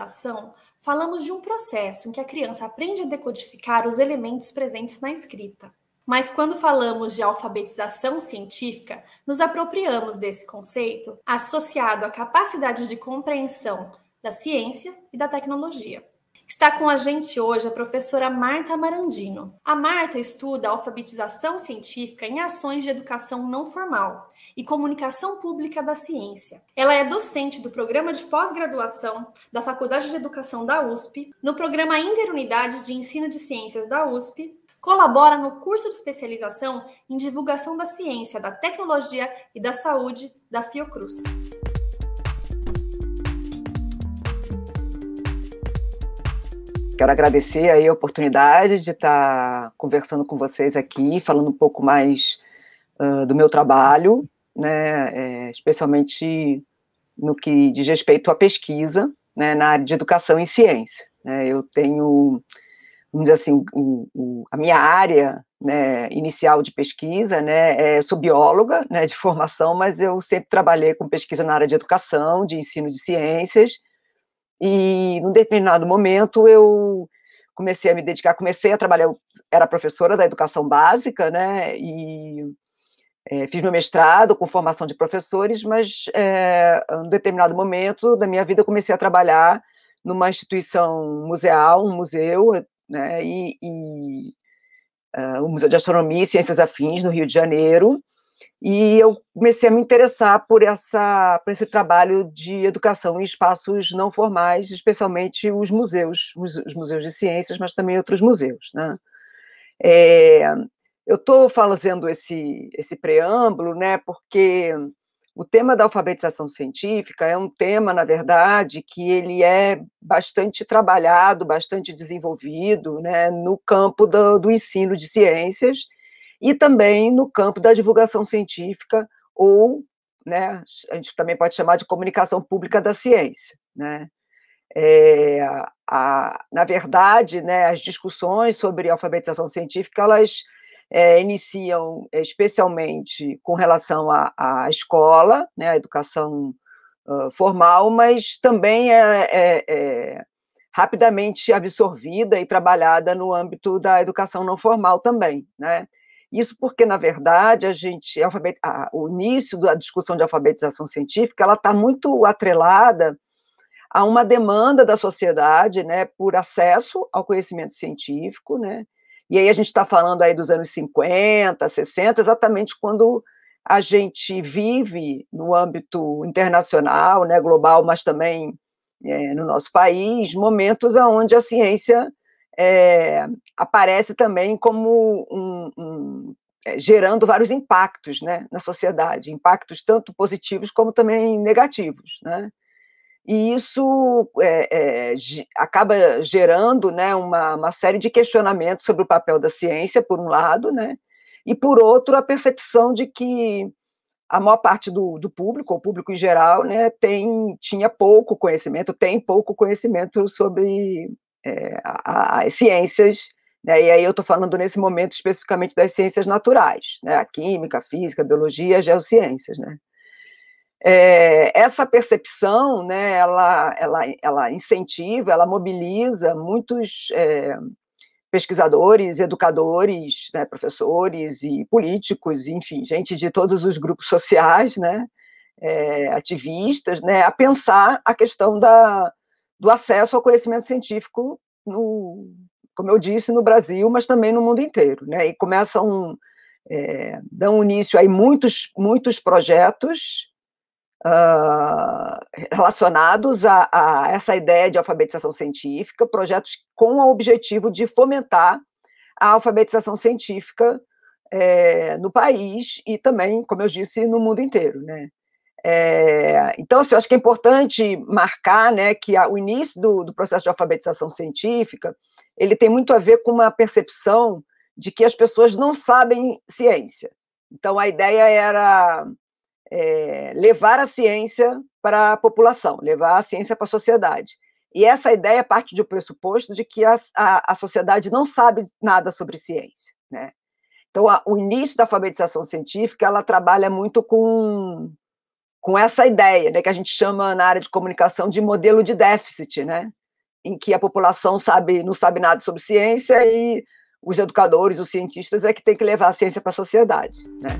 alfabetização, falamos de um processo em que a criança aprende a decodificar os elementos presentes na escrita. Mas quando falamos de alfabetização científica, nos apropriamos desse conceito associado à capacidade de compreensão da ciência e da tecnologia. Está com a gente hoje a professora Marta Marandino. A Marta estuda alfabetização científica em ações de educação não formal e comunicação pública da ciência. Ela é docente do programa de pós-graduação da Faculdade de Educação da USP, no programa Interunidades de Ensino de Ciências da USP, colabora no curso de especialização em divulgação da ciência, da tecnologia e da saúde da Fiocruz. Quero agradecer aí a oportunidade de estar conversando com vocês aqui, falando um pouco mais uh, do meu trabalho, né, é, especialmente no que diz respeito à pesquisa né, na área de educação e ciência. Né, eu tenho, vamos dizer assim, o, o, a minha área né, inicial de pesquisa, né, é, sou bióloga né, de formação, mas eu sempre trabalhei com pesquisa na área de educação, de ensino de ciências, e, num determinado momento, eu comecei a me dedicar, comecei a trabalhar, eu era professora da educação básica, né, e é, fiz meu mestrado com formação de professores, mas é, determinado momento da minha vida eu comecei a trabalhar numa instituição museal, um museu, né, e, e uh, o Museu de Astronomia e Ciências Afins, no Rio de Janeiro, e eu comecei a me interessar por, essa, por esse trabalho de educação em espaços não formais, especialmente os museus, os museus de ciências, mas também outros museus. Né? É, eu estou fazendo esse, esse preâmbulo, né, porque o tema da alfabetização científica é um tema, na verdade, que ele é bastante trabalhado, bastante desenvolvido né, no campo do, do ensino de ciências, e também no campo da divulgação científica, ou, né, a gente também pode chamar de comunicação pública da ciência, né. É, a, na verdade, né, as discussões sobre alfabetização científica, elas é, iniciam especialmente com relação à, à escola, né, à educação uh, formal, mas também é, é, é, rapidamente absorvida e trabalhada no âmbito da educação não formal também, né? Isso porque, na verdade, a gente, a, o início da discussão de alfabetização científica, ela está muito atrelada a uma demanda da sociedade, né, por acesso ao conhecimento científico, né, e aí a gente está falando aí dos anos 50, 60, exatamente quando a gente vive no âmbito internacional, né, global, mas também é, no nosso país, momentos onde a ciência é, aparece também como um, um, é, gerando vários impactos né, na sociedade, impactos tanto positivos como também negativos. Né? E isso é, é, acaba gerando né, uma, uma, série de questionamentos sobre o papel da ciência, por um lado, né, e por outro, a percepção de que a maior parte do, do público, o público em geral, né, tem, tinha pouco conhecimento, tem pouco conhecimento sobre é, as ciências, né, e aí eu estou falando nesse momento especificamente das ciências naturais, né, a química, a física, a biologia, as geociências, né. É, essa percepção, né, ela, ela, ela incentiva, ela mobiliza muitos é, pesquisadores, educadores, né, professores e políticos, enfim, gente de todos os grupos sociais, né, é, ativistas, né, a pensar a questão da, do acesso ao conhecimento científico, no, como eu disse, no Brasil, mas também no mundo inteiro, né? E começam, é, dão início aí muitos, muitos projetos uh, relacionados a, a, essa ideia de alfabetização científica, projetos com o objetivo de fomentar a alfabetização científica é, no país e também, como eu disse, no mundo inteiro, né? É, então, assim, eu acho que é importante marcar né, que a, o início do, do, processo de alfabetização científica ele tem muito a ver com uma percepção de que as pessoas não sabem ciência. Então, a ideia era é, levar a ciência para a população, levar a ciência para a sociedade. E essa ideia parte do pressuposto de que a, a, a sociedade não sabe nada sobre ciência. Né? Então, a, o início da alfabetização científica ela trabalha muito com com essa ideia, né, que a gente chama na área de comunicação de modelo de déficit, né, em que a população sabe não sabe nada sobre ciência e os educadores, os cientistas é que tem que levar a ciência para a sociedade, né?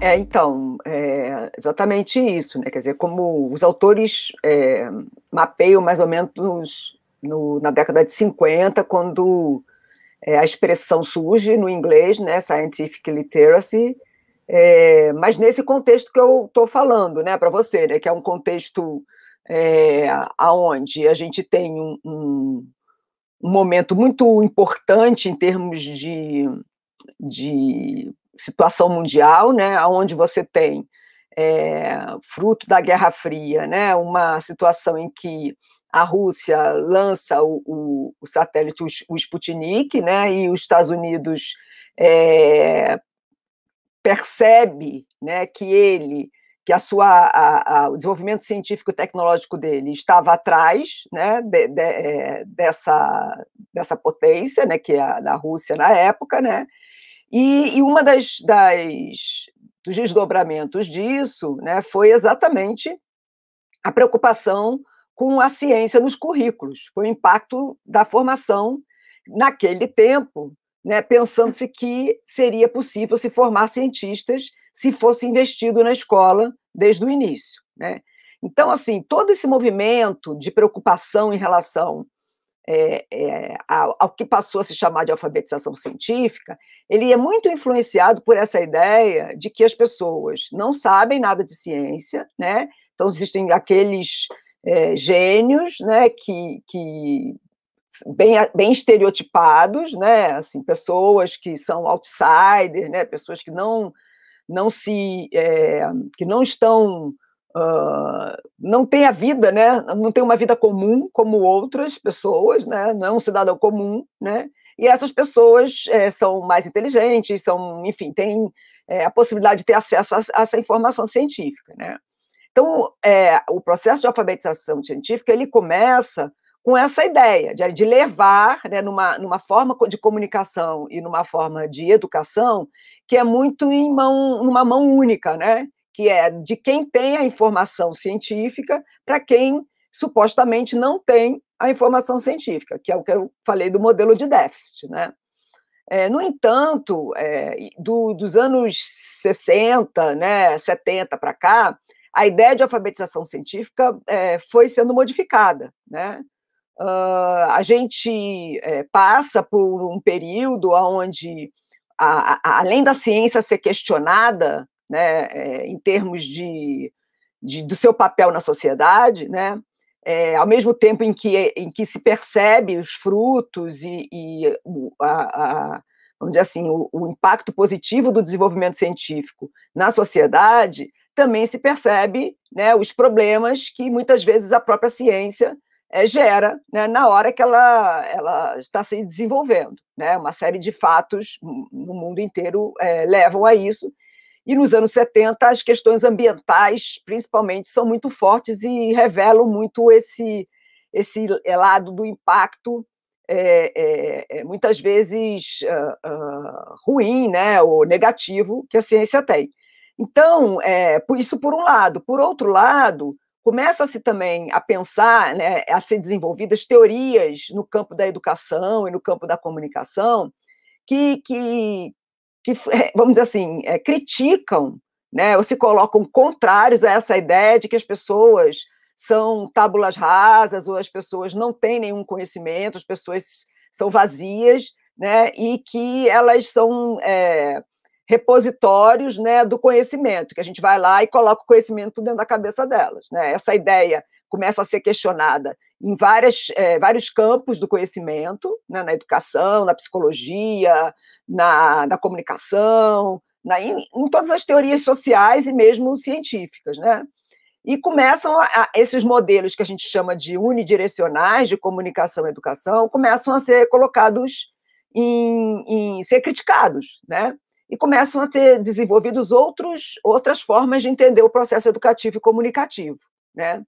É, então, é exatamente isso, né? Quer dizer, como os autores é, mapeiam mais ou menos no, na década de 50, quando é, a expressão surge no inglês, né? Scientific literacy, é, mas nesse contexto que eu estou falando, né, para você, né, que é um contexto é, aonde a gente tem um, um, um, momento muito importante em termos de, de situação mundial, né, onde você tem, é, fruto da Guerra Fria, né, uma situação em que a Rússia lança o, o, o satélite, o, Sputnik, né, e os Estados Unidos é, percebe né, que ele que a sua, a, a, o desenvolvimento científico e tecnológico dele estava atrás né, de, de, é, dessa, dessa potência, né, que é a da Rússia na época, né, e, e uma das, das dos desdobramentos disso né, foi exatamente a preocupação com a ciência nos currículos, foi o impacto da formação naquele tempo, né, pensando-se que seria possível se formar cientistas se fosse investido na escola desde o início. Né? Então, assim, todo esse movimento de preocupação em relação é, é, ao, ao, que passou a se chamar de alfabetização científica, ele é muito influenciado por essa ideia de que as pessoas não sabem nada de ciência, né? Então existem aqueles é, gênios, né, que, que bem, bem estereotipados, né, assim, pessoas que são outsiders, né, pessoas que não não se é, que não estão uh, não têm a vida, né? Não tem uma vida comum como outras pessoas, né? Não é um cidadão comum, né? E essas pessoas é, são mais inteligentes, são, enfim, têm é, a possibilidade de ter acesso a, a, essa informação científica, né? Então, é, o processo de alfabetização científica ele começa com essa ideia de, de levar, né, numa, numa forma de comunicação e numa forma de educação que é muito em mão, numa mão única, né? que é de quem tem a informação científica para quem supostamente não tem a informação científica, que é o que eu falei do modelo de déficit. Né? É, no entanto, é, do, dos anos 60, né, 70 para cá, a ideia de alfabetização científica é, foi sendo modificada. Né? Uh, a gente é, passa por um período onde a, a, além da ciência ser questionada, né, é, em termos de, de, do seu papel na sociedade, né, é, ao mesmo tempo em que, em que se percebe os frutos e, e a, a, vamos dizer assim, o, o, impacto positivo do desenvolvimento científico na sociedade, também se percebe né, os problemas que muitas vezes a própria ciência é, gera né, na hora que ela, ela está se desenvolvendo. Né? Uma série de fatos no mundo inteiro é, levam a isso. E nos anos 70, as questões ambientais, principalmente, são muito fortes e revelam muito esse, esse lado do impacto, é, é, é muitas vezes uh, uh, ruim né, ou negativo, que a ciência tem. Então, é, isso por um lado. Por outro lado, começa-se também a pensar, né, a ser desenvolvidas teorias no campo da educação e no campo da comunicação que, que, que é, vamos dizer assim, é, criticam, né, ou se colocam contrários a essa ideia de que as pessoas são tábulas rasas ou as pessoas não têm nenhum conhecimento, as pessoas são vazias, né, e que elas são é, repositórios né, do conhecimento, que a gente vai lá e coloca o conhecimento dentro da cabeça delas. Né? Essa ideia começa a ser questionada em várias, é, vários campos do conhecimento, né, na educação, na psicologia, na, na comunicação, na, em, em, todas as teorias sociais e mesmo científicas. Né? E começam a, a, esses modelos que a gente chama de unidirecionais de comunicação e educação, começam a ser colocados em, em ser criticados, né? E começam a ter desenvolvidos outros, outras formas de entender o processo educativo e comunicativo. Né?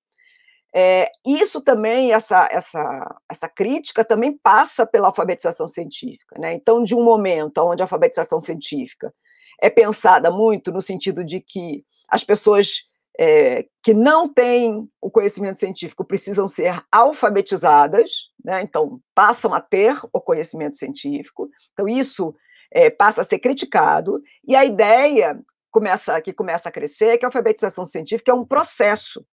é, isso também, essa, essa, essa crítica também passa pela alfabetização científica. Né? Então, de um momento onde a alfabetização científica é pensada muito no sentido de que as pessoas é, que não têm o conhecimento científico precisam ser alfabetizadas, né? então passam a ter o conhecimento científico. Então, isso é, passa a ser criticado, e a ideia começa, que começa a crescer é que a alfabetização científica é um processo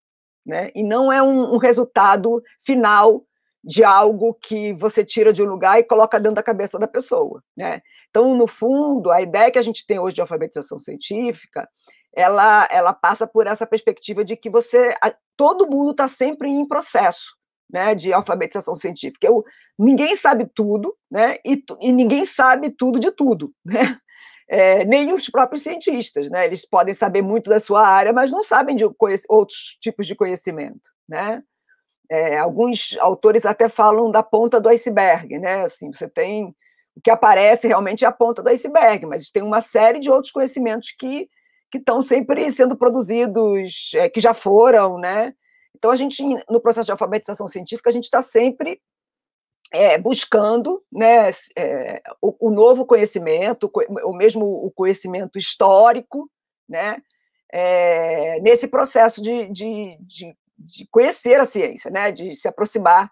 né? E não é um, um resultado final de algo que você tira de um lugar e coloca dentro da cabeça da pessoa, né? Então, no fundo, a ideia que a gente tem hoje de alfabetização científica, ela, ela passa por essa perspectiva de que você, todo mundo está sempre em processo, né, de alfabetização científica. Eu, ninguém sabe tudo, né, e, e ninguém sabe tudo de tudo, né? é, nem os próprios cientistas, né? Eles podem saber muito da sua área, mas não sabem de outros tipos de conhecimento, né? É, alguns autores até falam da ponta do iceberg, né? Assim, você tem o que aparece realmente é a ponta do iceberg, mas tem uma série de outros conhecimentos que que estão sempre sendo produzidos, é, que já foram, né? Então a gente no processo de alfabetização científica a gente está sempre é, buscando né, é, o, o, novo conhecimento, ou mesmo o conhecimento histórico, né, é, nesse processo de, de, de, de, conhecer a ciência, né, de se aproximar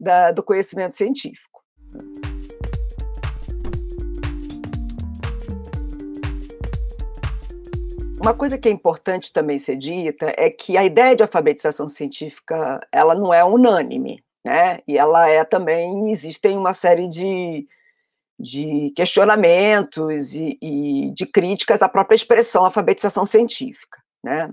da, do conhecimento científico. Uma coisa que é importante também ser dita é que a ideia de alfabetização científica ela não é unânime, né? E ela é também, existem uma série de, de questionamentos e, e de críticas à própria expressão alfabetização científica, né?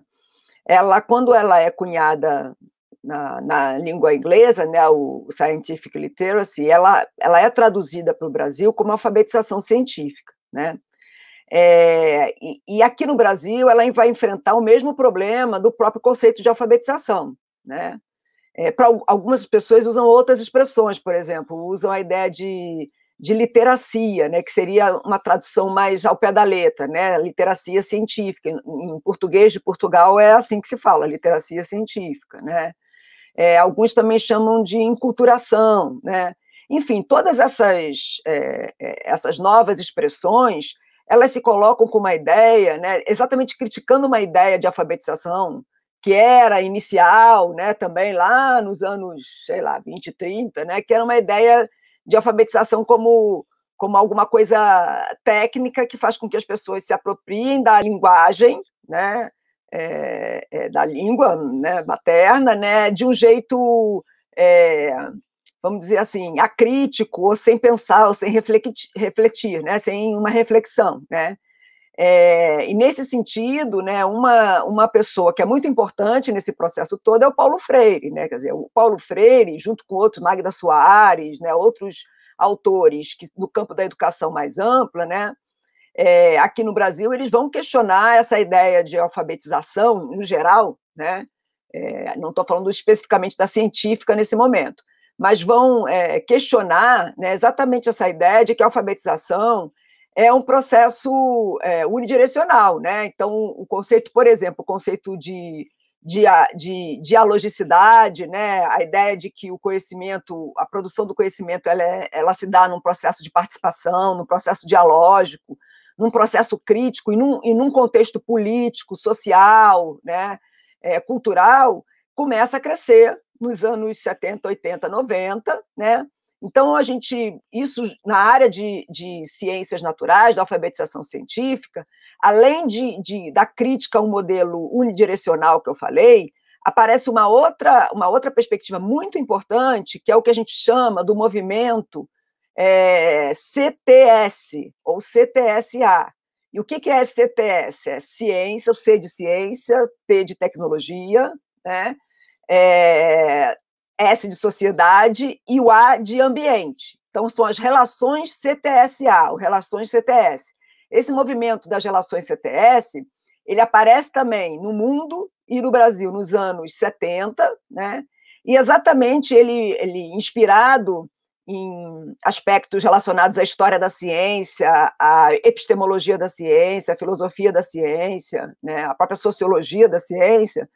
Ela, quando ela é cunhada na, na, língua inglesa, né, o scientific literacy, ela, ela é traduzida para o Brasil como alfabetização científica, né? É, e, e, aqui no Brasil ela vai enfrentar o mesmo problema do próprio conceito de alfabetização, né? É, Para algumas pessoas usam outras expressões, por exemplo, usam a ideia de, de literacia, né, que seria uma tradução mais ao pé da letra, né, literacia científica. Em, em português de Portugal é assim que se fala, literacia científica, né. É, alguns também chamam de enculturação, né. Enfim, todas essas, é, é essas novas expressões, elas se colocam com uma ideia, né, exatamente criticando uma ideia de alfabetização que era inicial, né, também lá nos anos, sei lá, 20, 30, né, que era uma ideia de alfabetização como, como alguma coisa técnica que faz com que as pessoas se apropriem da linguagem, né, é, é, da língua né, materna, né, de um jeito, é, vamos dizer assim, acrítico, ou sem pensar, ou sem refletir, refletir né, sem uma reflexão, né, é, e nesse sentido, né, uma, uma pessoa que é muito importante nesse processo todo é o Paulo Freire, né? Quer dizer, o Paulo Freire, junto com outros, Magda Soares, né, outros autores que, no campo da educação mais ampla, né, é, aqui no Brasil, eles vão questionar essa ideia de alfabetização, no geral, né? É, não estou falando especificamente da científica nesse momento, mas vão é, questionar né, exatamente essa ideia de que a alfabetização é um processo é, unidirecional, né? Então, o conceito, por exemplo, o conceito de, de, de dialogicidade, né? A ideia de que o conhecimento, a produção do conhecimento, ela, é, ela se dá num processo de participação, num processo dialógico, num processo crítico e num, e num contexto político, social, né? É, cultural, começa a crescer nos anos 70, 80, 90, né? Então, a gente, isso na área de, de ciências naturais, da alfabetização científica, além de, de, da crítica ao modelo unidirecional que eu falei, aparece uma outra, uma outra perspectiva muito importante, que é o que a gente chama do movimento é, CTS, ou CTSA. E o que, que é CTS? É ciência, o C de ciência, T de tecnologia, né? É, S de sociedade e o A de ambiente. Então, são as relações CTSA, ou relações CTS. Esse movimento das relações CTS, ele aparece também no mundo e no Brasil nos anos 70, né? E exatamente ele, ele inspirado em aspectos relacionados à história da ciência, à epistemologia da ciência, à filosofia da ciência, né? a própria sociologia da ciência,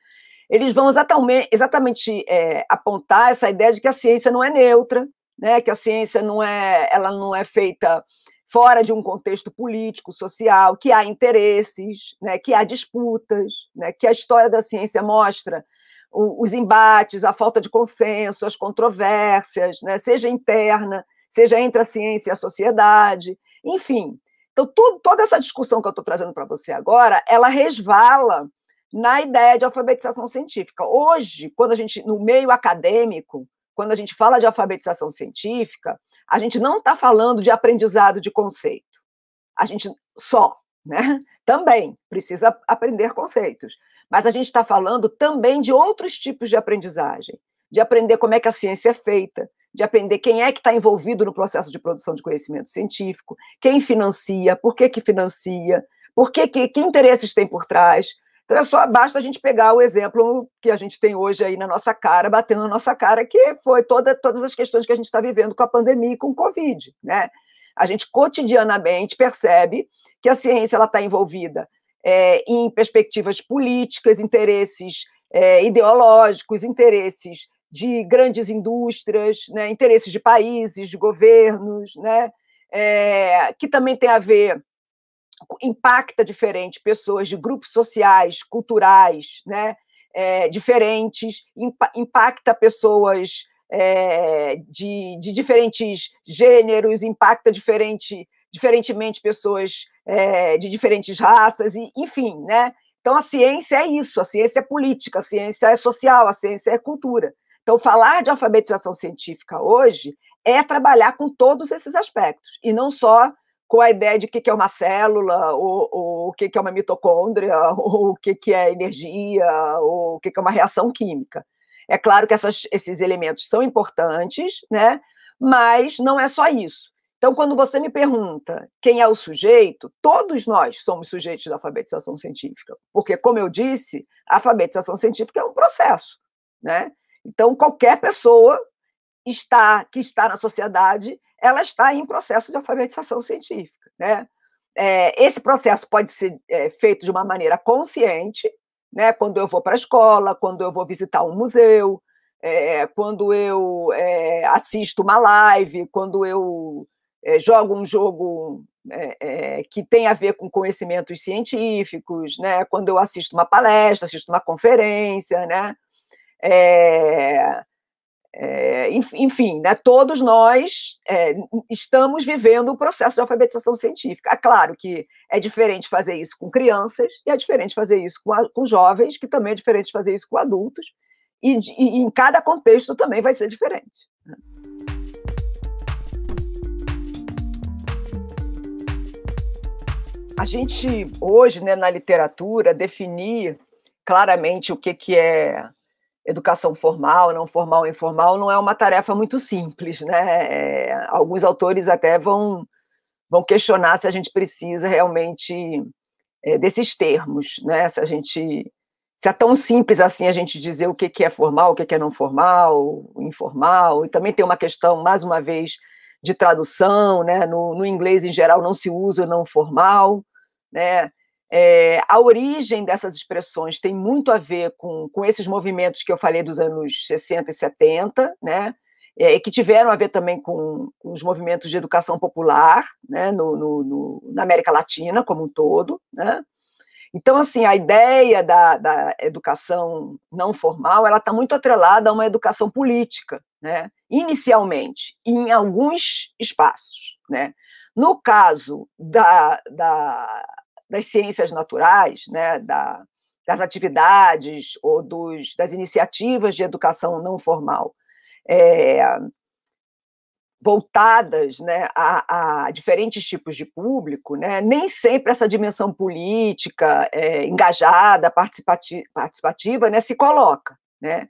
eles vão exatamente, exatamente é, apontar essa ideia de que a ciência não é neutra, né, que a ciência não é, ela não é feita fora de um contexto político, social, que há interesses, né, que há disputas, né, que a história da ciência mostra os embates, a falta de consenso, as controvérsias, né, seja interna, seja entre a ciência e a sociedade, enfim. Então, tudo, toda essa discussão que eu estou trazendo para você agora, ela resvala na ideia de alfabetização científica. Hoje, quando a gente, no meio acadêmico, quando a gente fala de alfabetização científica, a gente não está falando de aprendizado de conceito. A gente só, né? Também precisa aprender conceitos. Mas a gente está falando também de outros tipos de aprendizagem, de aprender como é que a ciência é feita, de aprender quem é que está envolvido no processo de produção de conhecimento científico, quem financia, por que, que financia, por que, que, que interesses tem por trás. Então, é só basta a gente pegar o exemplo que a gente tem hoje aí na nossa cara, batendo na nossa cara, que foi toda, todas as questões que a gente está vivendo com a pandemia e com o Covid. Né? A gente cotidianamente percebe que a ciência está envolvida é, em perspectivas políticas, interesses é, ideológicos, interesses de grandes indústrias, né, interesses de países, de governos, né, é, que também tem a ver impacta diferente pessoas de grupos sociais, culturais, né, é, diferentes, impacta pessoas é, de, de, diferentes gêneros, impacta diferente, diferentemente pessoas é, de diferentes raças, e, enfim, né? Então a ciência é isso, a ciência é política, a ciência é social, a ciência é cultura. Então falar de alfabetização científica hoje é trabalhar com todos esses aspectos e não só com a ideia de o que é uma célula, o que é uma mitocôndria, o que é energia, ou o que é uma reação química. É claro que essas, esses elementos são importantes, né? mas não é só isso. Então, quando você me pergunta quem é o sujeito, todos nós somos sujeitos da alfabetização científica, porque, como eu disse, a alfabetização científica é um processo, né? Então, qualquer pessoa está que está na sociedade ela está em processo de alfabetização científica. Né? É, esse processo pode ser é, feito de uma maneira consciente, né? quando eu vou para a escola, quando eu vou visitar um museu, é, quando eu é, assisto uma live, quando eu é, jogo um jogo é, que tem a ver com conhecimentos científicos, né? quando eu assisto uma palestra, assisto uma conferência, né? É, é, enfim, né, todos nós é, estamos vivendo o processo de alfabetização científica. É claro que é diferente fazer isso com crianças, e é diferente fazer isso com, a, com jovens, que também é diferente fazer isso com adultos, e, e, em cada contexto também vai ser diferente. Né. A gente, hoje, né, na literatura, definir claramente o que, que é educação formal, não formal, informal, não é uma tarefa muito simples, né? É, alguns autores até vão, vão questionar se a gente precisa realmente é, desses termos, né? Se a gente se é tão simples assim a gente dizer o que, é formal, o que, que é não formal, informal, e também tem uma questão, mais uma vez, de tradução, né? No, no inglês, em geral, não se usa o não formal, né? É, a origem dessas expressões tem muito a ver com, com esses movimentos que eu falei dos anos 60 e 70, né? É, que tiveram a ver também com, com os movimentos de educação popular né, no, no, no, na América Latina como um todo. Né? Então, assim, a ideia da, da educação não formal ela está muito atrelada a uma educação política, né? inicialmente, em alguns espaços. Né? No caso da, da das ciências naturais, né, da, das atividades ou dos, das iniciativas de educação não formal é, voltadas né, a, a, diferentes tipos de público, né, nem sempre essa dimensão política é, engajada, participativa, participativa né, se coloca. Né?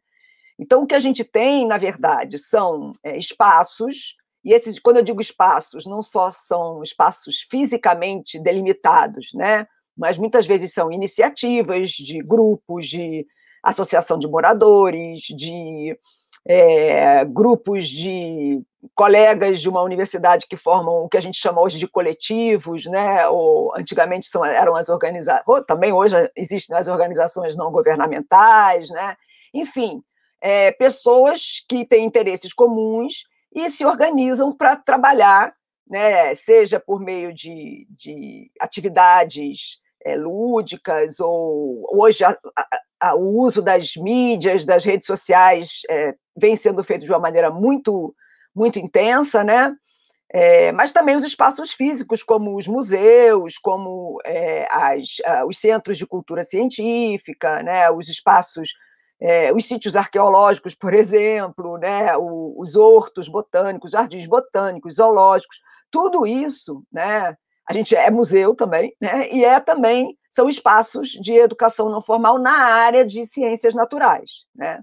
Então, o que a gente tem, na verdade, são é, espaços e esses, quando eu digo espaços, não só são espaços fisicamente delimitados, né? mas muitas vezes são iniciativas de grupos, de associação de moradores, de é, grupos de colegas de uma universidade que formam o que a gente chama hoje de coletivos, né? Ou antigamente são, eram as organizações, também hoje existem as organizações não governamentais, né? Enfim, é, pessoas que têm interesses comuns e se organizam para trabalhar, né? Seja por meio de, de atividades é, lúdicas ou hoje a, a, a, o uso das mídias, das redes sociais é, vem sendo feito de uma maneira muito muito intensa, né? É, mas também os espaços físicos, como os museus, como as, os centros de cultura científica, né, os espaços, é, os sítios arqueológicos, por exemplo, né, os hortos botânicos, jardins botânicos, zoológicos, tudo isso, né, a gente é museu também, né, e é também são espaços de educação não formal na área de ciências naturais, né.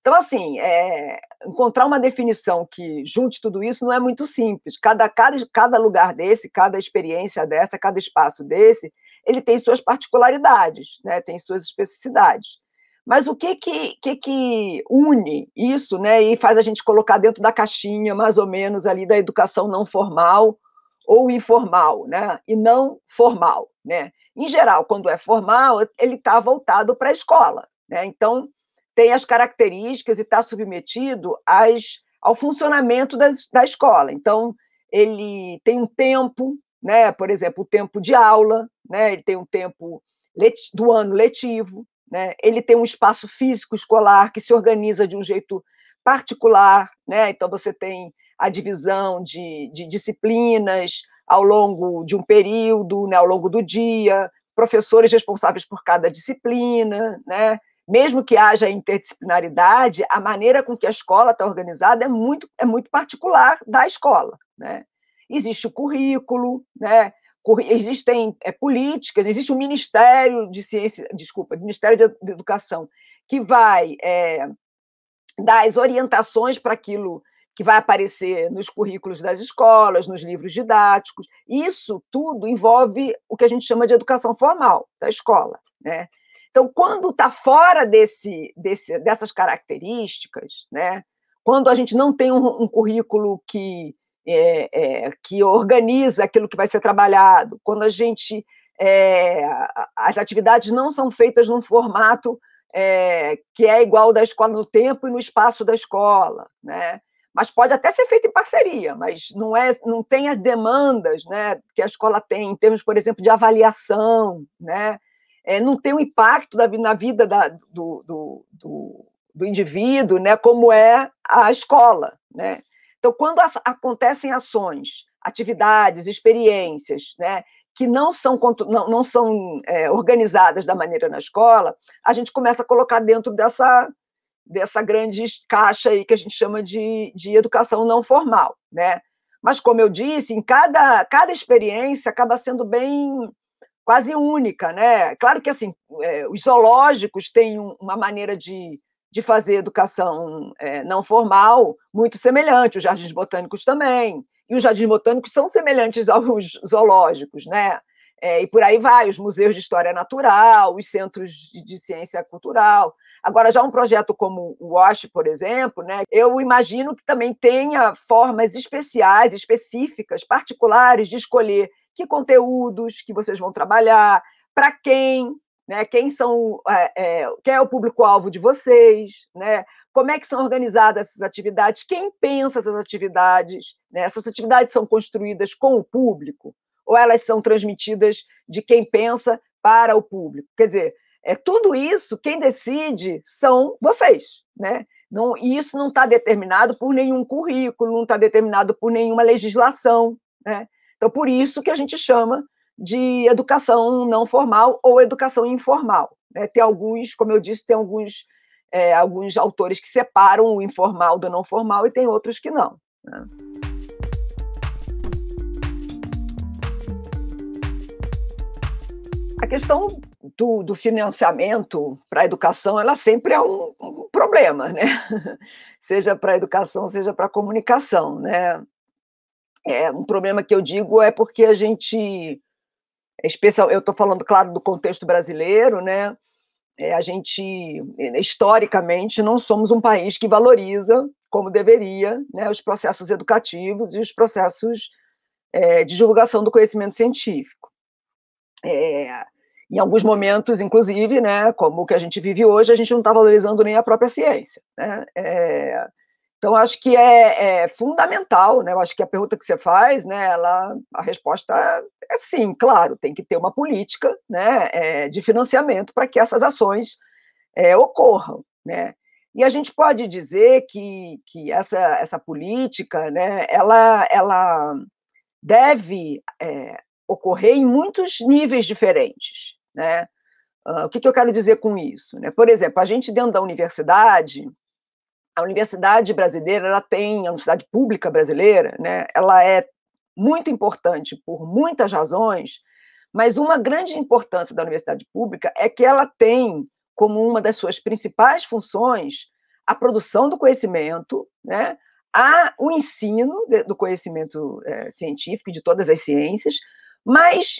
Então, assim, é, encontrar uma definição que junte tudo isso não é muito simples. Cada, cada, cada lugar desse, cada experiência dessa, cada espaço desse, ele tem suas particularidades, né? tem suas especificidades. Mas o que que, que que une isso né? e faz a gente colocar dentro da caixinha, mais ou menos, ali da educação não formal ou informal, né? e não formal? Né? Em geral, quando é formal, ele está voltado para a escola. Né? Então, tem as características e está submetido às, ao funcionamento das, da escola. Então, ele tem um tempo, né? por exemplo, o tempo de aula, né? ele tem um tempo do ano letivo, né? ele tem um espaço físico escolar que se organiza de um jeito particular, né? então você tem a divisão de, de disciplinas ao longo de um período, né? ao longo do dia, professores responsáveis por cada disciplina, né? mesmo que haja interdisciplinaridade, a maneira com que a escola está organizada é muito, é muito particular da escola. Né? Existe o currículo, né? Existem é, políticas, existe o Ministério de Ciência, desculpa, Ministério de Educação, que vai é, dar as orientações para aquilo que vai aparecer nos currículos das escolas, nos livros didáticos. Isso tudo envolve o que a gente chama de educação formal da escola. Né? Então, quando está fora desse, desse, dessas características, né, quando a gente não tem um, um currículo que, é, é, que organiza aquilo que vai ser trabalhado, quando a gente é, as atividades não são feitas num formato é, que é igual da escola no tempo e no espaço da escola, né? Mas pode até ser feito em parceria, mas não é, não tem as demandas, né, que a escola tem em termos, por exemplo, de avaliação, né? é, não tem um impacto da, na vida da, do, do, do, do, indivíduo, né, como é a escola. Né? Então, quando as, acontecem ações, atividades, experiências, né, que não são, não, não são é, organizadas da maneira na escola, a gente começa a colocar dentro dessa, dessa grande caixa aí que a gente chama de, de educação não formal. Né? Mas, como eu disse, em cada, cada experiência acaba sendo bem quase única, né? Claro que assim, é, os zoológicos têm uma maneira de, de fazer educação é, não formal muito semelhante, os jardins botânicos também, e os jardins botânicos são semelhantes aos zoológicos, né? É, e por aí vai, os museus de história natural, os centros de, de, ciência cultural. Agora, já um projeto como o WASH, por exemplo, né, eu imagino que também tenha formas especiais, específicas, particulares de escolher que conteúdos que vocês vão trabalhar, para quem, né? Quem são, é, é, quem é o público-alvo de vocês, né? Como é que são organizadas essas atividades? Quem pensa essas atividades? Né? Essas atividades são construídas com o público ou elas são transmitidas de quem pensa para o público? Quer dizer, é tudo isso quem decide são vocês, né? Não, e isso não está determinado por nenhum currículo, não está determinado por nenhuma legislação, né? Então, por isso que a gente chama de educação não formal ou educação informal. Né? Tem alguns, como eu disse, tem alguns, é, alguns autores que separam o informal do não formal e tem outros que não. Né? A questão do, do financiamento para a educação, ela sempre é um, um problema, né? seja para a educação, seja para a comunicação, né? É, um problema que eu digo é porque a gente, especial, eu estou falando, claro, do contexto brasileiro, né? É, a gente, historicamente, não somos um país que valoriza como deveria né, os processos educativos e os processos é, de divulgação do conhecimento científico. É, em alguns momentos, inclusive, né, como o que a gente vive hoje, a gente não está valorizando nem a própria ciência. Né? É, então, acho que é, é, fundamental, né? Eu acho que a pergunta que você faz, né, ela, a resposta é sim, claro, tem que ter uma política né, é, de financiamento para que essas ações é, ocorram. Né? E a gente pode dizer que, que essa, essa política né, ela, ela deve é, ocorrer em muitos níveis diferentes. Né? Uh, o que, que eu quero dizer com isso? Né? Por exemplo, a gente dentro da universidade, a universidade brasileira, ela tem, a universidade pública brasileira, né, ela é muito importante por muitas razões, mas uma grande importância da universidade pública é que ela tem como uma das suas principais funções a produção do conhecimento, né, a, o ensino de, do conhecimento é, científico de todas as ciências, mas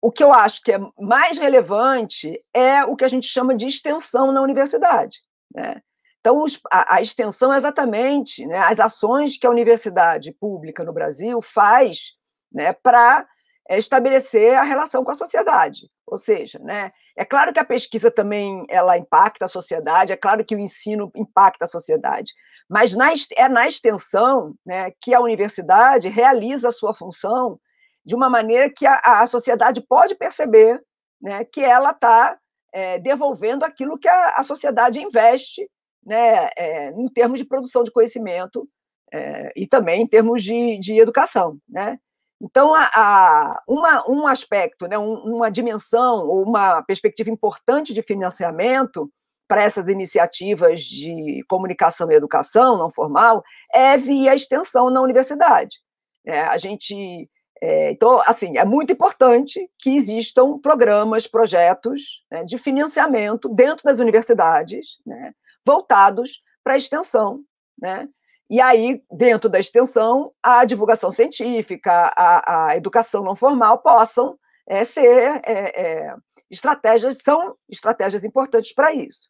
o que eu acho que é mais relevante é o que a gente chama de extensão na universidade. Né? Então, os, a, a, extensão é exatamente né, as ações que a universidade pública no Brasil faz né, para é, estabelecer a relação com a sociedade. Ou seja, né, é claro que a pesquisa também ela impacta a sociedade, é claro que o ensino impacta a sociedade, mas na, é na extensão né, que a universidade realiza a sua função de uma maneira que a, a sociedade pode perceber né, que ela está é, devolvendo aquilo que a, a sociedade investe né, é, em termos de produção de conhecimento é, e também em termos de, de educação. Né? Então, a, a, uma, um aspecto, né, um, uma dimensão ou uma perspectiva importante de financiamento para essas iniciativas de comunicação e educação não formal é via extensão na universidade. É, a gente é, então, assim, é muito importante que existam programas, projetos né, de financiamento dentro das universidades, né, voltados para a extensão, né? E aí, dentro da extensão, a divulgação científica, a, a educação não formal possam é, ser é, é, estratégias, são estratégias importantes para isso.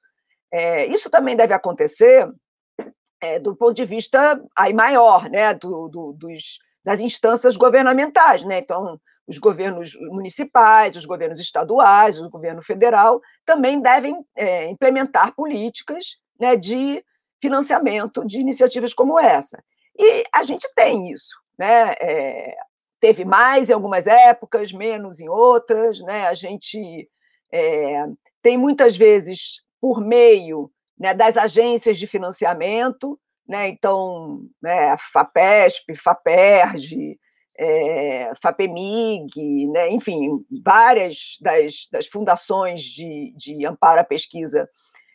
É, isso também deve acontecer é, do ponto de vista aí maior, né, do, do, dos, das instâncias governamentais, né? Então, os governos municipais, os governos estaduais, o governo federal também devem é, implementar políticas né, de financiamento de iniciativas como essa. E a gente tem isso. Né? É, teve mais em algumas épocas, menos em outras. Né? A gente é, tem muitas vezes por meio né, das agências de financiamento, né? então, né, FAPESP, FAPERJ, é, FAPEMIG, né, enfim, várias das, das fundações de, de, amparo à pesquisa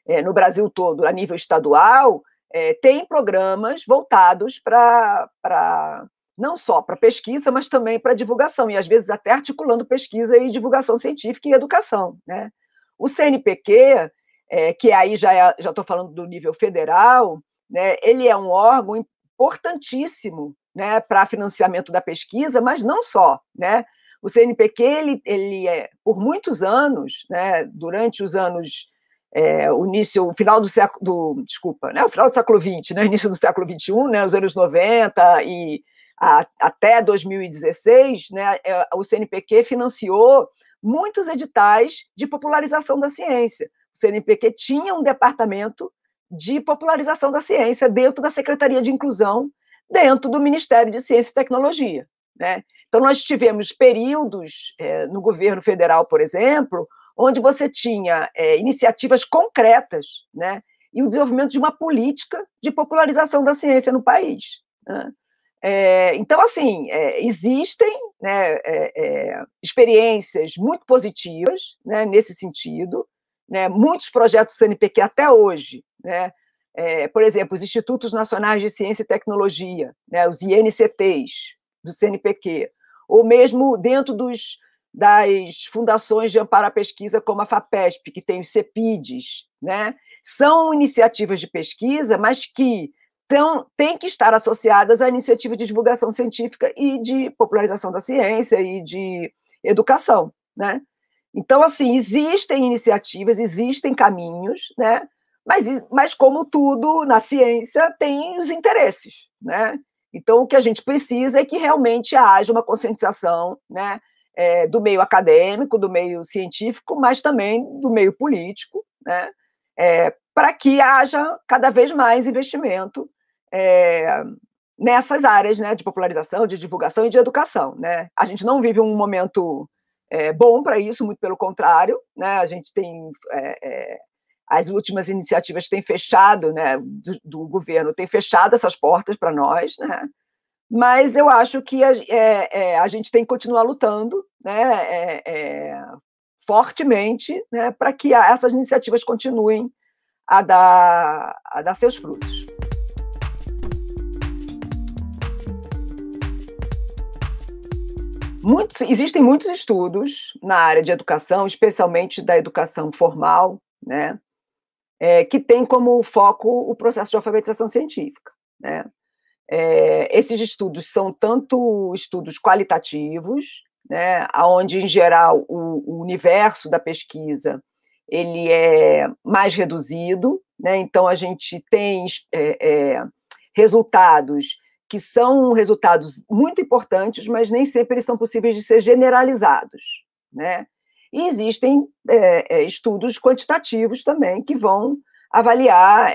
é, no Brasil todo, a nível estadual, é, tem programas voltados para não só para pesquisa, mas também para divulgação, e às vezes até articulando pesquisa e divulgação científica e educação. Né? O CNPq, é, que aí já é, estou falando do nível federal, né, ele é um órgão importantíssimo né, para financiamento da pesquisa, mas não só, né? O CNPq ele, ele é por muitos anos, né, durante os anos é, o início, o final do século, do, desculpa, né, o final do século XX, né, início do século XXI, né, os anos 90 e a, até 2016, né, é, o CNPq financiou muitos editais de popularização da ciência. O CNPq tinha um departamento de popularização da ciência dentro da Secretaria de Inclusão dentro do Ministério de Ciência e Tecnologia. Né? Então, nós tivemos períodos é, no governo federal, por exemplo, onde você tinha é, iniciativas concretas né? e o desenvolvimento de uma política de popularização da ciência no país. Né? É, então, assim, é, existem né, é, é, experiências muito positivas né, nesse sentido, né, muitos projetos do CNPq até hoje né, é, por exemplo, os Institutos Nacionais de Ciência e Tecnologia, né, os INCTs do CNPq, ou mesmo dentro dos, das fundações de amparo à pesquisa, como a FAPESP, que tem os CEPIDs, né, são iniciativas de pesquisa, mas que tão, têm que estar associadas à iniciativa de divulgação científica e de popularização da ciência e de educação, né? Então, assim, existem iniciativas, existem caminhos, né? Mas, mas como tudo na ciência, tem os interesses, né? Então, o que a gente precisa é que realmente haja uma conscientização né, é, do meio acadêmico, do meio científico, mas também do meio político, né, é, para que haja cada vez mais investimento é, nessas áreas né, de popularização, de divulgação e de educação. Né? A gente não vive um momento é, bom para isso, muito pelo contrário, né? a gente tem é, é, as últimas iniciativas têm fechado, né, do, do governo, têm fechado essas portas para nós, né? Mas eu acho que a, é, é, a gente tem que continuar lutando, né, é, é fortemente, né, para que essas iniciativas continuem a dar, a dar seus frutos. Muitos, existem muitos estudos na área de educação, especialmente da educação formal, né, é, que tem como foco o processo de alfabetização científica. Né? É, esses estudos são tanto estudos qualitativos, né, onde, em geral, o, o, universo da pesquisa ele é mais reduzido, né, então a gente tem é, é, resultados que são resultados muito importantes, mas nem sempre eles são possíveis de ser generalizados. Né? E existem é, estudos quantitativos também que vão avaliar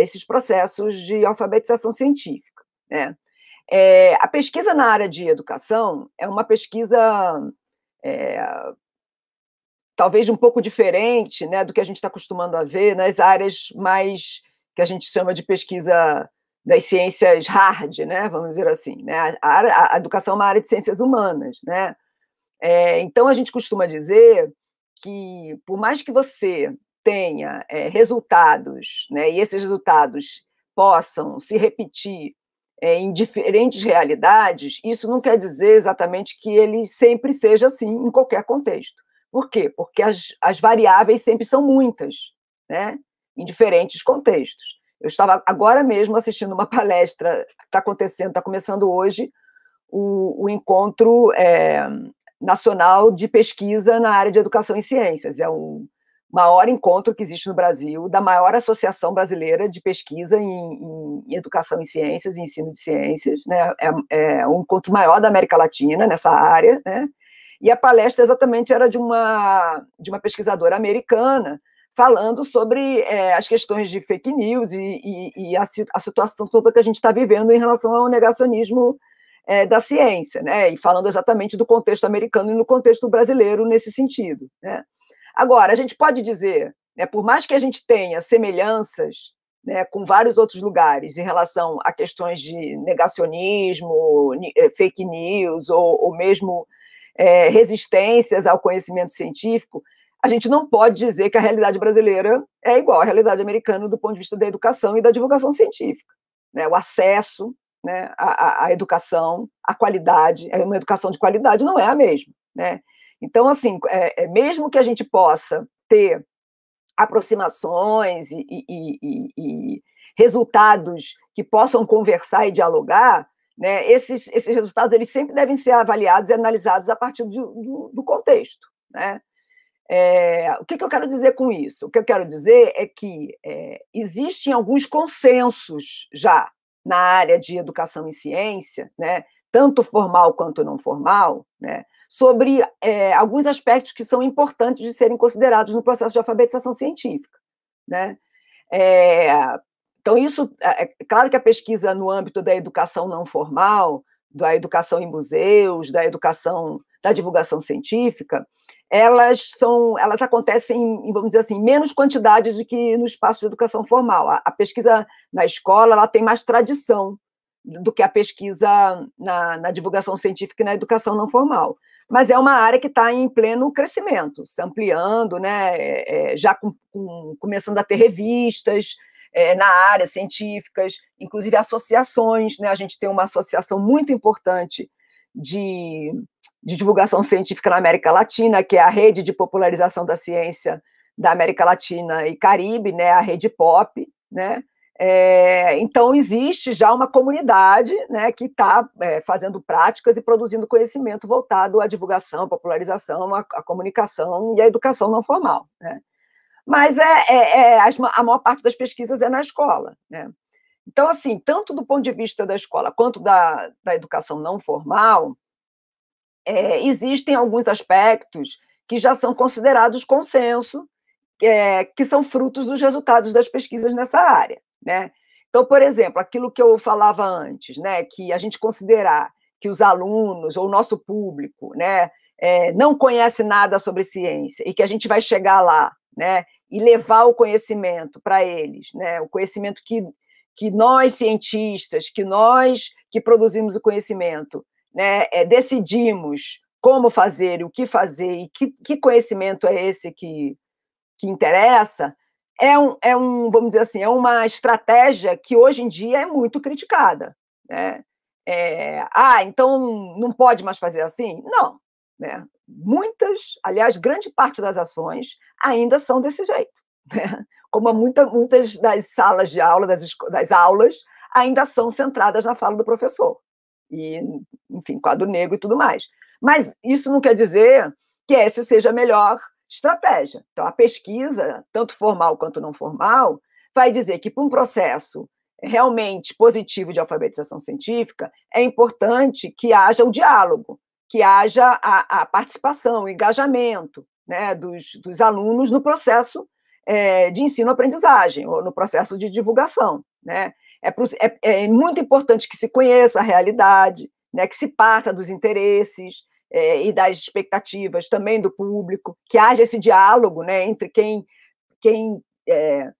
esses processos de alfabetização científica. Né? É, a pesquisa na área de educação é uma pesquisa é, talvez um pouco diferente né, do que a gente está acostumando a ver nas áreas mais que a gente chama de pesquisa das ciências hard, né, vamos dizer assim. Né? A, a, a educação é uma área de ciências humanas, né? É, então, a gente costuma dizer que, por mais que você tenha é, resultados, né, e esses resultados possam se repetir em diferentes realidades, isso não quer dizer exatamente que ele sempre seja assim em qualquer contexto. Por quê? Porque as, as variáveis sempre são muitas, né, em diferentes contextos. Eu estava agora mesmo assistindo uma palestra que está acontecendo, está começando hoje, o, o encontro é, nacional de pesquisa na área de educação e ciências. É o maior encontro que existe no Brasil, da maior associação brasileira de pesquisa em, em educação e ciências e ensino de ciências. Né? É, é um encontro maior da América Latina nessa área. Né? E a palestra exatamente era de uma, de uma pesquisadora americana, falando sobre é, as questões de fake news e, e, e a, a, situação toda que a gente está vivendo em relação ao negacionismo é, da ciência, né? E falando exatamente do contexto americano e no contexto brasileiro nesse sentido. Né? Agora, a gente pode dizer, né, por mais que a gente tenha semelhanças né, com vários outros lugares em relação a questões de negacionismo, é, fake news ou, ou mesmo é, resistências ao conhecimento científico, a gente não pode dizer que a realidade brasileira é igual à realidade americana do ponto de vista da educação e da divulgação científica. Né? O acesso né, a, a, educação, a qualidade, é uma educação de qualidade não é a mesma. Né? Então, assim, é, é mesmo que a gente possa ter aproximações e, e, e, e, resultados que possam conversar e dialogar, né, esses, esses resultados eles sempre devem ser avaliados e analisados a partir do, do, do contexto. Né? É, o que, que, eu quero dizer com isso? O que eu quero dizer é que é, existem alguns consensos já na área de educação e ciência, né, tanto formal quanto não formal, né, sobre é, alguns aspectos que são importantes de serem considerados no processo de alfabetização científica. Né? É, então, isso, é, é claro que a pesquisa no âmbito da educação não formal, da educação em museus, da educação, da divulgação científica, elas são, elas acontecem em, vamos dizer assim, menos quantidade do que no espaço de educação formal. A, a, pesquisa na escola ela tem mais tradição do que a pesquisa na, na divulgação científica e na educação não formal. Mas é uma área que está em pleno crescimento, se ampliando, né? É, é, já com, com, começando a ter revistas é, na área científicas, inclusive associações, né? A gente tem uma associação muito importante de, de divulgação científica na América Latina, que é a rede de popularização da ciência da América Latina e Caribe, né, a rede POP, né, é, então existe já uma comunidade né, que está é, fazendo práticas e produzindo conhecimento voltado à divulgação, popularização, à, à, comunicação e à educação não formal. Né. mas é, é, é a maior parte das pesquisas é na escola. Né? Então, assim, tanto do ponto de vista da escola quanto da, da educação não formal, é, existem alguns aspectos que já são considerados consenso, que são frutos dos resultados das pesquisas nessa área. Né? Então, por exemplo, aquilo que eu falava antes, né, que a gente considerar que os alunos ou o nosso público né, é, não conhece nada sobre ciência e que a gente vai chegar lá né, e levar o conhecimento para eles, né, o conhecimento que, que nós, cientistas, que nós que produzimos o conhecimento, né, é, decidimos como fazer, o que fazer e que, que conhecimento é esse que, que interessa, é um, é um, vamos dizer assim, é uma estratégia que hoje em dia é muito criticada. Né? É, ah, então não pode mais fazer assim? Não. Né? Muitas, aliás, grande parte das ações ainda são desse jeito. Né? Como muita, muitas das salas de aula, das, das aulas, ainda são centradas na fala do professor. E, enfim, quadro negro e tudo mais. Mas isso não quer dizer que essa seja a melhor estratégia. Então, a pesquisa, tanto formal quanto não formal, vai dizer que para um processo realmente positivo de alfabetização científica, é importante que haja o diálogo, que haja a, a participação, o engajamento né, dos, dos alunos no processo é, de ensino-aprendizagem, ou no processo de divulgação. Né? É, é, é, muito importante que se conheça a realidade, né, que se parta dos interesses, é, e das expectativas também do público, que haja esse diálogo né, entre quem, quem é,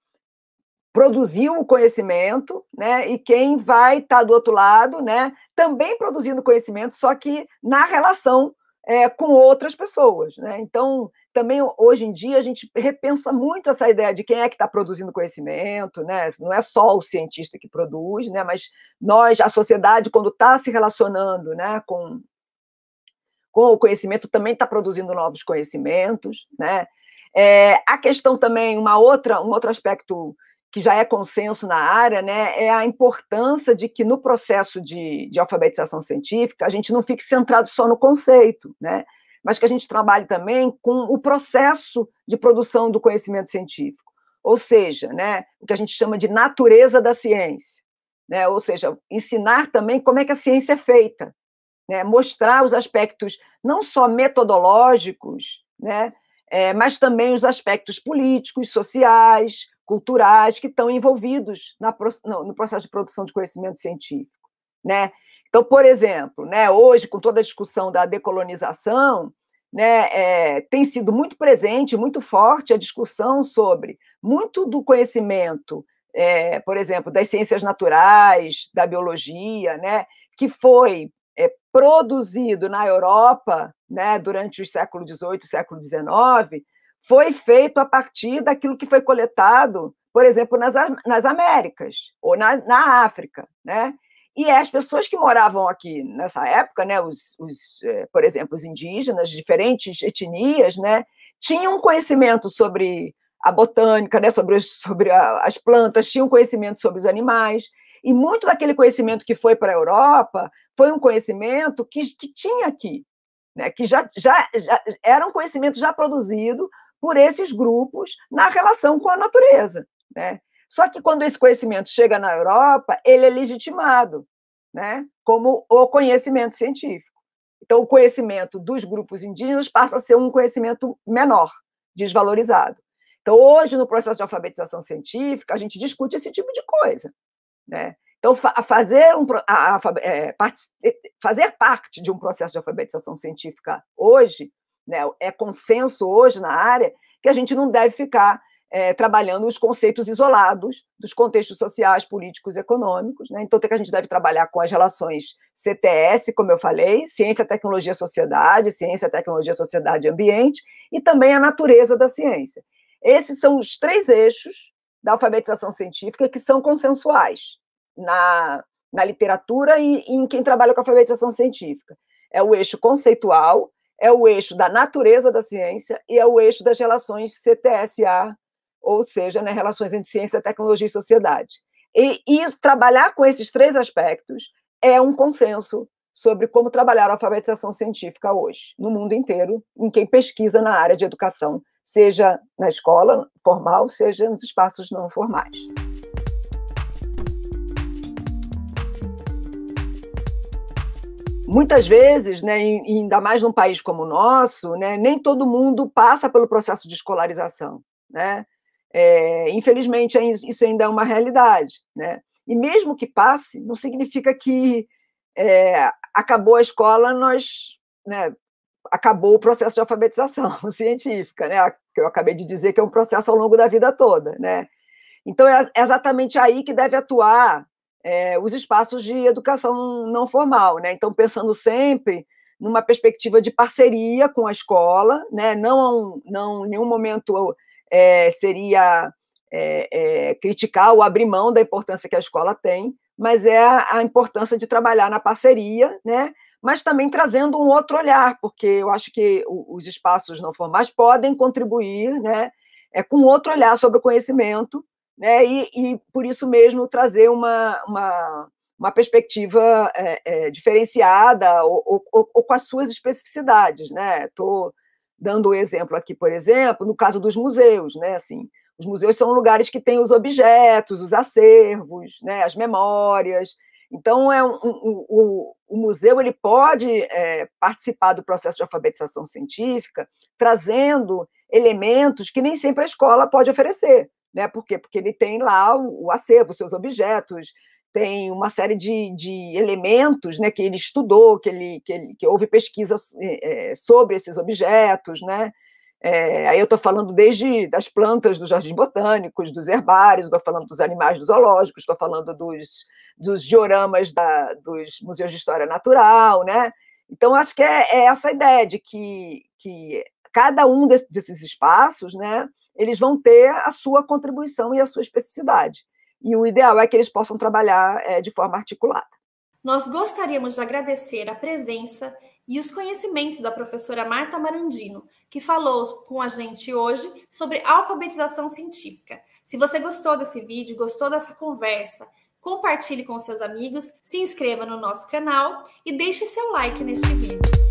produziu o conhecimento né, e quem vai estar tá do outro lado, né, também produzindo conhecimento, só que na relação é, com outras pessoas. Né? Então, também hoje em dia a gente repensa muito essa ideia de quem é que está produzindo conhecimento, né? não é só o cientista que produz, né? mas nós, a sociedade, quando está se relacionando né, com, com o conhecimento, também está produzindo novos conhecimentos, né? É, a questão também, uma outra, um outro aspecto que já é consenso na área, né, é a importância de que no processo de, de alfabetização científica a gente não fique centrado só no conceito, né, mas que a gente trabalhe também com o processo de produção do conhecimento científico, ou seja, né, o que a gente chama de natureza da ciência, né, ou seja, ensinar também como é que a ciência é feita, né, mostrar os aspectos não só metodológicos, né, é, mas também os aspectos políticos, sociais, culturais que estão envolvidos na, no processo de produção de conhecimento científico. Né? Então, por exemplo, né, hoje, com toda a discussão da decolonização, né, é, tem sido muito presente, muito forte a discussão sobre muito do conhecimento, é, por exemplo, das ciências naturais, da biologia, né, que foi é, produzido na Europa, né, durante os séculos XVIII século XIX, foi feito a partir daquilo que foi coletado, por exemplo, nas, nas Américas ou na, na África, né? E as pessoas que moravam aqui nessa época, né, os, os, é, por exemplo, os indígenas, diferentes etnias, né, tinham conhecimento sobre a botânica, né, sobre, sobre a, as plantas, tinham conhecimento sobre os animais, e muito daquele conhecimento que foi para a Europa foi um conhecimento que, que tinha aqui, né? que já, já, já era um conhecimento já produzido por esses grupos na relação com a natureza. Né? Só que quando esse conhecimento chega na Europa, ele é legitimado né? como o conhecimento científico. Então, o conhecimento dos grupos indígenas passa a ser um conhecimento menor, desvalorizado. Então, hoje, no processo de alfabetização científica, a gente discute esse tipo de coisa. Né? Então, fazer, um, a, a, é, fazer parte de um processo de alfabetização científica hoje, né, é consenso hoje na área, que a gente não deve ficar é, trabalhando os conceitos isolados dos contextos sociais, políticos e econômicos. Né? Então, que a gente deve trabalhar com as relações CTS, como eu falei, ciência, tecnologia, sociedade, ciência, tecnologia, sociedade e ambiente, e também a natureza da ciência. Esses são os três eixos da alfabetização científica que são consensuais na, na literatura e, e em quem trabalha com alfabetização científica. É o eixo conceitual, é o eixo da natureza da ciência e é o eixo das relações CTSA, ou seja, né, relações entre ciência, tecnologia e sociedade. E, e trabalhar com esses três aspectos é um consenso sobre como trabalhar a alfabetização científica hoje, no mundo inteiro, em quem pesquisa na área de educação seja na escola formal, seja nos espaços não formais. Muitas vezes, né, ainda mais num país como o nosso, né, nem todo mundo passa pelo processo de escolarização. Né? É, infelizmente, isso ainda é uma realidade. Né? E mesmo que passe, não significa que é, acabou a escola, nós né, acabou o processo de alfabetização científica, né? Que eu acabei de dizer que é um processo ao longo da vida toda, né? Então é exatamente aí que deve atuar é, os espaços de educação não formal, né? Então pensando sempre numa perspectiva de parceria com a escola, né? Não, não em nenhum momento é, seria é, é, criticar ou abrir mão da importância que a escola tem, mas é a importância de trabalhar na parceria, né? mas também trazendo um outro olhar, porque eu acho que os espaços não formais podem contribuir né, é, com outro olhar sobre o conhecimento, né, e, e por isso mesmo trazer uma, uma, uma perspectiva é, é, diferenciada ou, ou, ou, com as suas especificidades. Estou né? dando o um exemplo aqui, por exemplo, no caso dos museus. Né? Assim, os museus são lugares que têm os objetos, os acervos, né, as memórias, então, é um, um, um, o museu ele pode é, participar do processo de alfabetização científica, trazendo elementos que nem sempre a escola pode oferecer. Né? Por quê? Porque ele tem lá o, o acervo, seus objetos, tem uma série de, de elementos né, que ele estudou, que, ele, que, ele, que houve pesquisa é, sobre esses objetos, né? É, aí eu estou falando desde das plantas dos jardins botânicos, dos herbários, estou falando dos animais dos zoológicos, estou falando dos, dos dioramas da, dos museus de história natural, né? Então, acho que é, é essa ideia de que, que cada um desse, desses espaços, né, eles vão ter a sua contribuição e a sua especificidade. E o ideal é que eles possam trabalhar é, de forma articulada. Nós gostaríamos de agradecer a presença e os conhecimentos da professora Marta Marandino, que falou com a gente hoje sobre alfabetização científica. Se você gostou desse vídeo, gostou dessa conversa, compartilhe com seus amigos, se inscreva no nosso canal e deixe seu like neste vídeo.